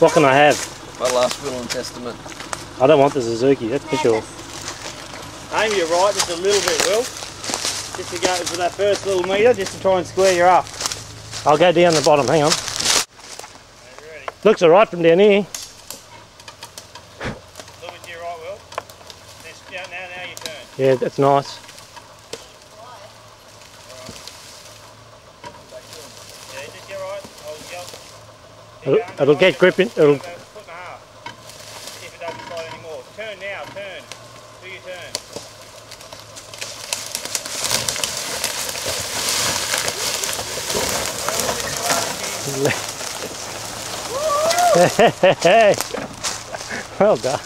What can I have? My last will and testament. I don't want the Suzuki, that's for sure. Aim you're right, just a little bit, Will. Just to go for that first little metre, just to try and square you up. I'll go down the bottom, hang on. Looks alright from down here. A little bit to your right, Will. This, now, now, now you turn. Yeah, that's nice. Yeah, just your right. I'll yell. It'll, it'll get gripping, it'll, Foot and a half. If it doesn't slide anymore. Turn now, turn. Do your turn. well done.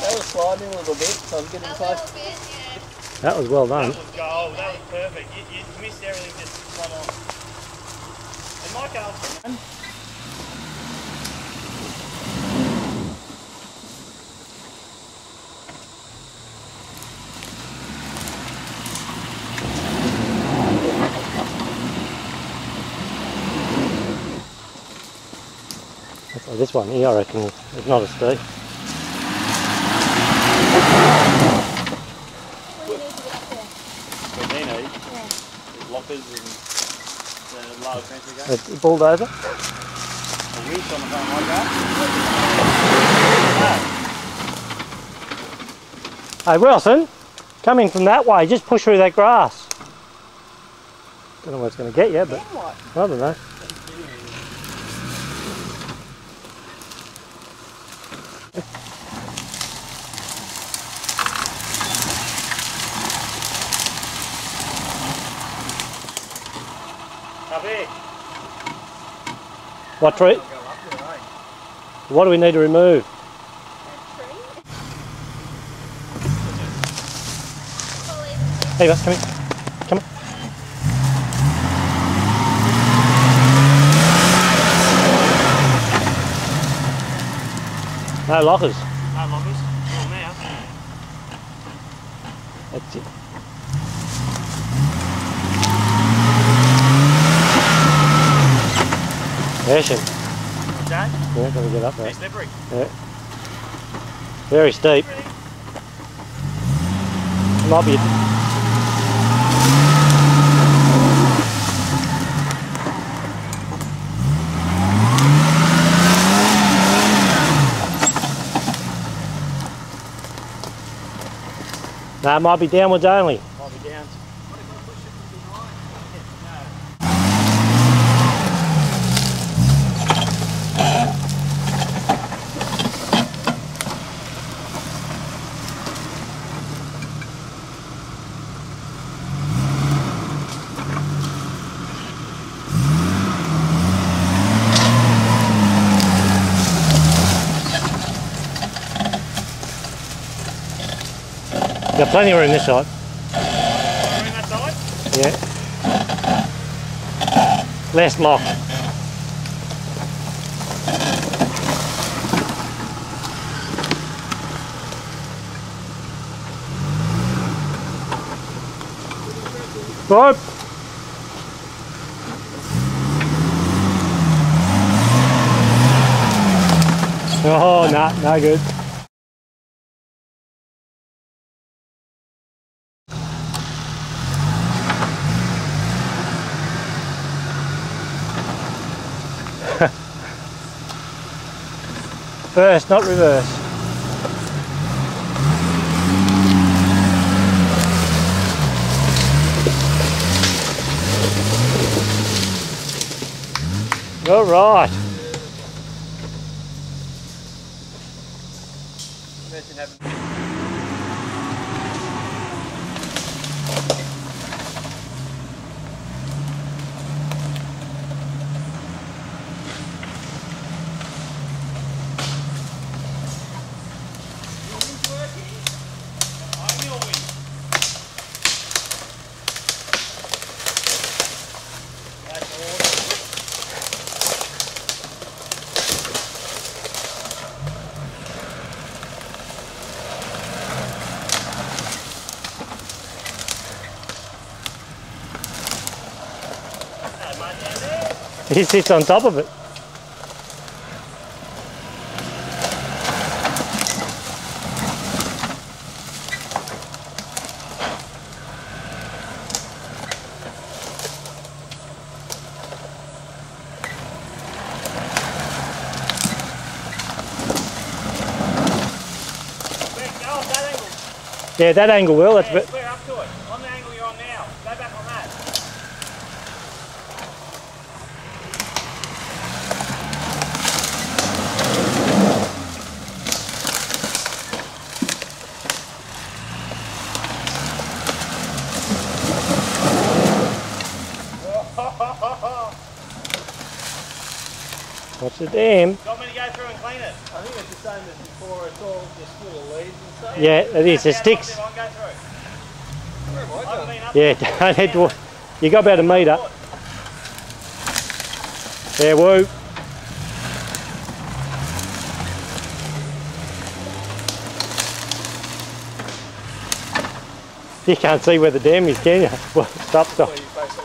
That was sliding a little bit, so I was getting close. That was well That done. was gold. That was perfect. You, you missed everything just spot on. And Michael, Oh, This one here, I reckon, is not a steep. what they need is lockers and lower fence again. A on the like. Hey Wilson, coming from that way, just push through that grass. Don't know where it's going to get you, but I don't know. Up here. What tree? What do we need to remove? Hey, Russ, come here. Come on. No lockers. No lockers. Well, now. That's it. Smashing. Okay. Yeah, gotta get up there. Too slippery. Very steep. Might be. It might be downwards only. Might be down. Got plenty of room this side. Bring that side. Yeah. Less lock. Bob. Oh, no, no good. First, not reverse. All right. Imagine having he sits on top of it. Yeah, that angle will. That's a bit. Watch the dam. Do you want me go through and clean it? I think it's the same as before. It's all just full of leaves and stuff. Yeah, it is. It Yeah, sticks. I'll go through. Where have I I gone? haven't been up Yeah, don't head to. You got about a metre. Yeah, woo. You can't see where the dam is, can you? Well, stop, stop. Where you face it.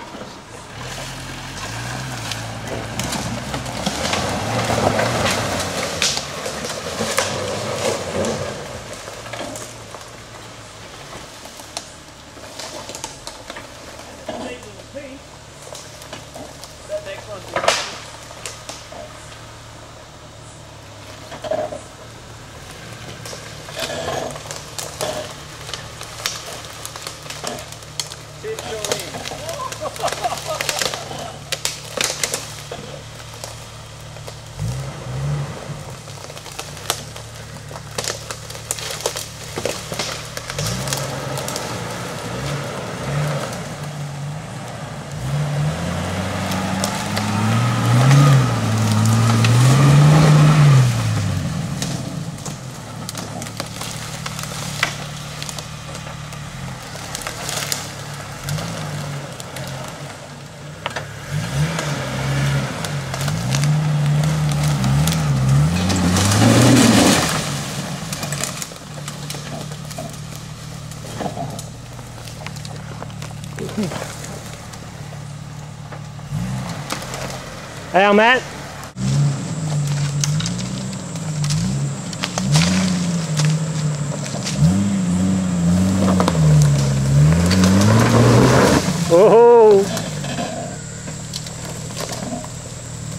That next one's Tip your in. How, Matt? Oh,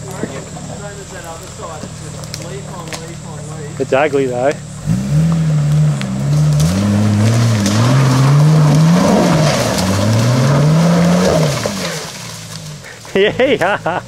I reckon same as that other side. It's just leaf on leaf on leaf. it's ugly though. yeah.